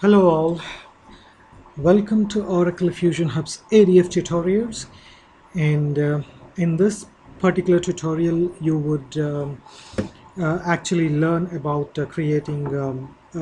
Hello all, welcome to Oracle Fusion Hub's ADF tutorials and uh, in this particular tutorial you would um, uh, actually learn about uh, creating um, uh,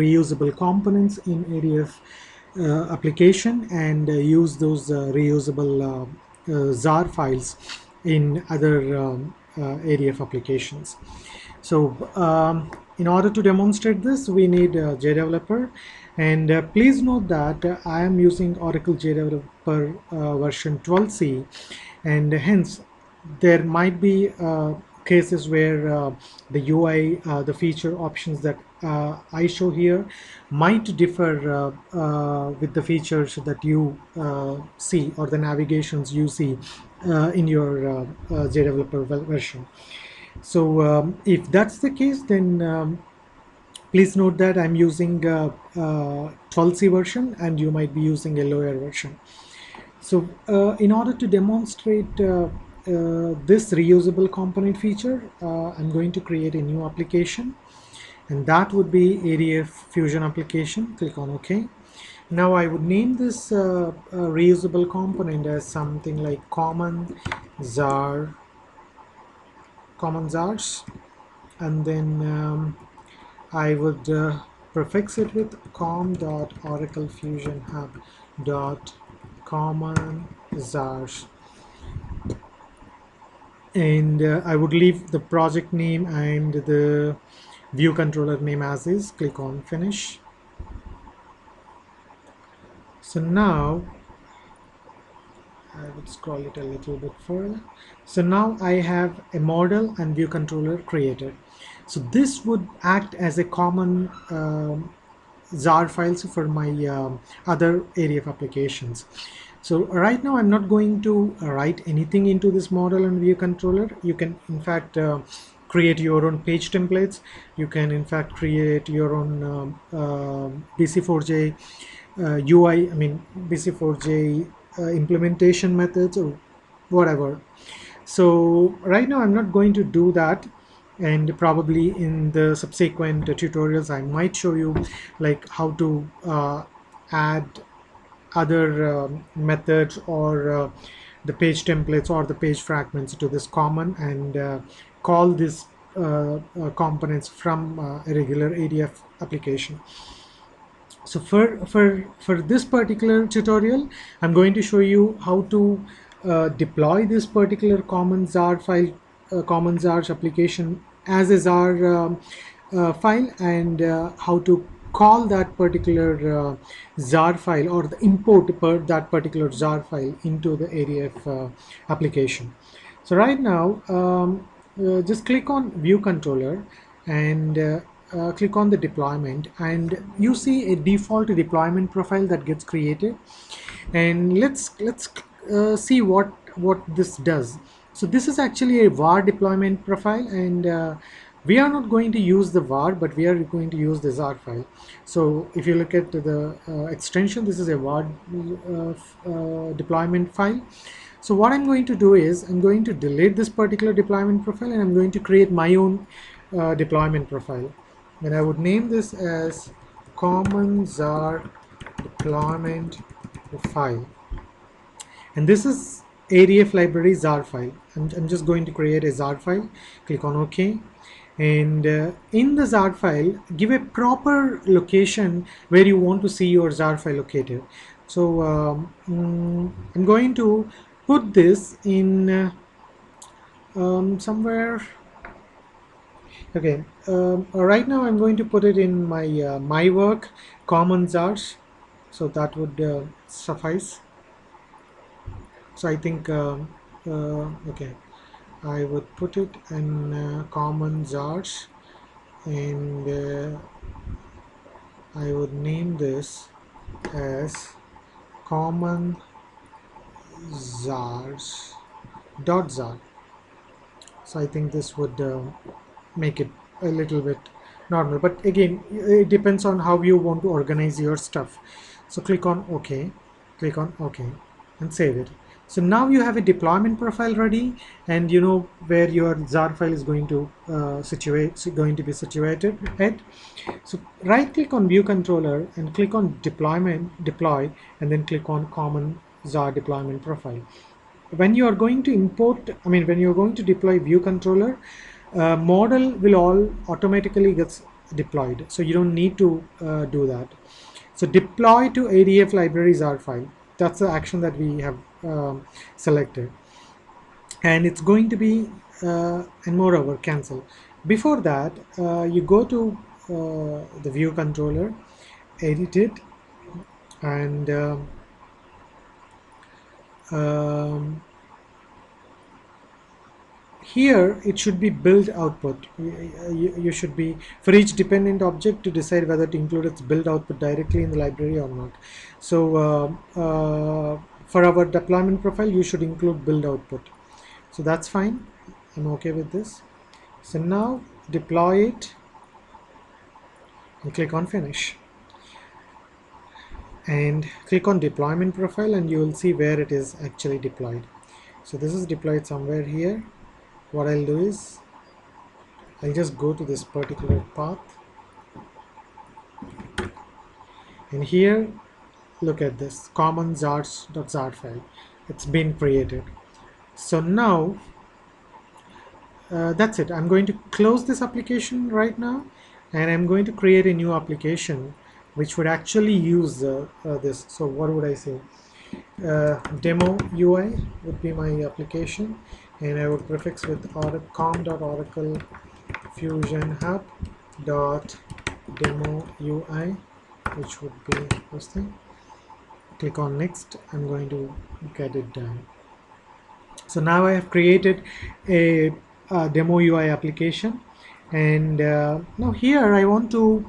reusable components in ADF uh, application and uh, use those reusable JAR files in other um, ADF applications. So um, in order to demonstrate this, we need uh, JDeveloper. And uh, please note that uh, I am using Oracle JDeveloper uh, version 12c and hence there might be uh, cases where uh, the UI, uh, the feature options that I show here might differ with the features that you see or the navigations you see in your JDeveloper ver- version. So um, if that's the case, then um, please note that I'm using uh, uh, 12c version and you might be using a lower version. So uh, in order to demonstrate uh, uh, this reusable component feature, uh, I'm going to create a new application and that would be ADF Fusion application. Click on OK. Now I would name this reusable component as something like common JAR, common JARs and then um, I would uh, prefix it with com.oraclefusionhub.common jars and uh, I would leave the project name and the view controller name as is. Click on finish. So now I would scroll it a little bit further. So now I have a model and view controller created. So this would act as a common um, JAR files for my um, other area of applications. So right now I'm not going to write anything into this model and view controller. You can in fact uh, create your own page templates. You can in fact create your own um, uh, BC4J uh, UI, I mean BC4J uh, implementation methods or whatever. So right now I'm not going to do that and probably in the subsequent tutorials I might show you like how to uh, add other um, methods or uh, the page templates or the page fragments to this common and uh, call these uh, uh, components from uh, a regular ADF application. So for, for, for this particular tutorial, I'm going to show you how to uh, deploy this particular common JAR file, uh, common JAR application as a JAR um, uh, file and uh, how to call that particular uh, JAR file or the import per that particular JAR file into the ADF uh, application. So right now, um, just click on view controller and uh, click on the deployment and you see a default deployment profile that gets created. And let's let's uh, see what what this does. So this is actually a WAR deployment profile and uh, we are not going to use the WAR but we are going to use the jar file. So if you look at the uh, extension this is a WAR uh, uh, deployment file. So what I'm going to do is I'm going to delete this particular deployment profile and I'm going to create my own uh, deployment profile and I would name this as common JAR deployment file. And this is ADF library JAR file. I'm, I'm just going to create a JAR file. Click on OK. And uh, in the JAR file give a proper location where you want to see your JAR file located. So um, mm, I'm going to put this in uh, um, somewhere okay um, uh, right now I'm going to put it in my uh, my work common JARs so that would uh, suffice. So I think um, uh, okay. I would put it in uh, common JARs and uh, I would name this as common JARs dot JAR so I think this would uh, make it a little bit normal but again it depends on how you want to organize your stuff so click on OK click on OK and save it So now you have a deployment profile ready and you know where your JAR file is going to uh, situate, going to be situated at. So right click on view controller and click on deployment, deploy and then click on common JAR deployment profile. When you are going to import, I mean when you're going to deploy view controller, uh, model will all automatically gets deployed. So you don't need to uh, do that. So deploy to ADF libraries JAR file. That's the action that we have um, selected and it's going to be uh, and moreover cancel before that uh, you go to uh, the view controller edit it and um, um, here it should be build output. You, you, should be for each dependent object to decide whether to include its build output directly in the library or not. So uh, uh, for our deployment profile you should include build output. So that's fine. I'm okay with this. So now deploy it. And click on finish. And click on deployment profile and you will see where it is actually deployed. So this is deployed somewhere here what I'll do is I'll just go to this particular path. And here look at this common jars.jar file. It's been created. So now uh, that's it. I'm going to close this application right now and I'm going to create a new application which would actually use uh, uh, this. So what would I say? Uh, demo UI would be my application and I would prefix with com.oracle fusion dot demo UI which would be this thing. Click on next. I'm going to get it done. So now I have created a, a demo UI application. And uh, now here I want to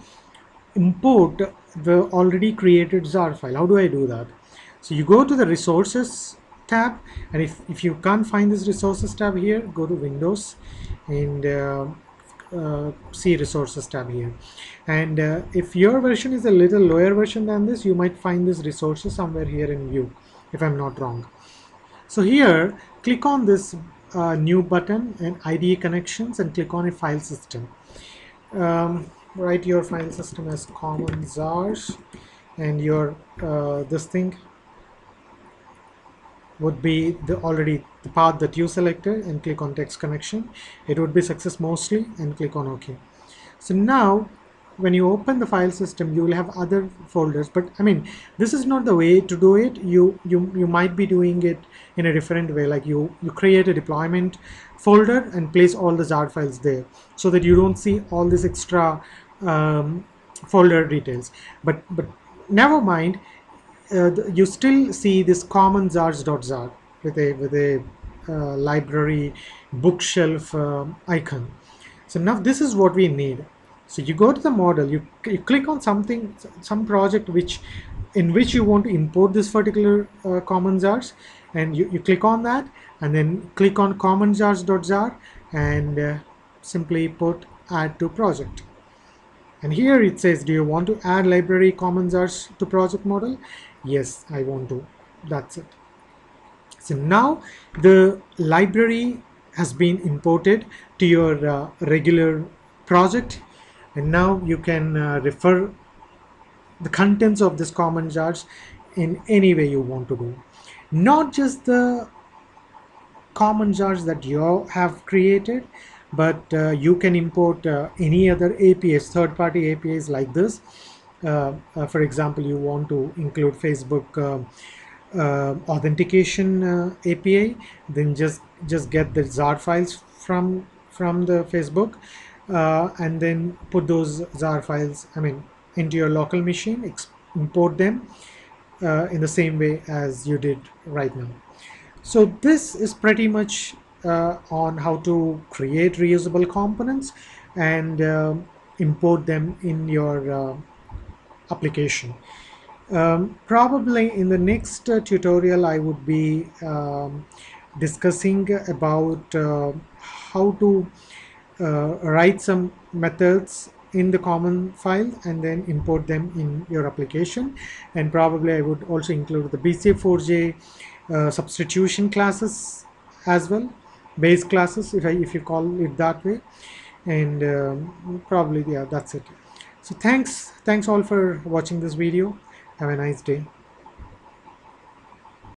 import the already created jar file. How do I do that? So you go to the resources tab and if, if you can't find this resources tab here go to Windows and uh, uh, see resources tab here. And uh, if your version is a little lower version than this you might find this resources somewhere here in view if I'm not wrong. So here click on this uh, new button and IDE connections and click on a file system. Um, write your file system as common JARs and your uh, this thing would be the already the path that you selected and click on text connection. It would be success mostly and click on ok so now when you open the file system you will have other folders but I mean this is not the way to do it. You you you might be doing it in a different way like you you create a deployment folder and place all the JAR files there so that you don't see all this extra um, folder details. But but never mind you still see this common jars.jar with a with a uh, library bookshelf um, icon so now this is what we need so you go to the model, you, you click on something, some project which in which you want to import this particular uh, common zars and you, you click on that and then click on common jars.jar and uh, simply put add to project. And here it says, do you want to add library common zars to project model? Yes, I want to. That's it. So now the library has been imported to your uh, regular project and now you can uh, refer the contents of this common jars in any way you want to do not just the common jars that you have created but uh, you can import uh, any other APIs third-party APIs like this for example you want to include Facebook uh, authentication API then just just get the JAR files from from the Facebook uh, and then put those JAR files, I mean, into your local machine, import them uh, in the same way as you did right now. So this is pretty much uh, on how to create reusable components and uh, import them in your uh, application. Um, probably in the next uh, tutorial I would be um, discussing about how to uh, write some methods in the common file and then import them in your application. And probably I would also include the BC4J uh, substitution classes as well base classes if I if you call it that way. And um, probably yeah that's it so thanks thanks all for watching this video. Have a nice day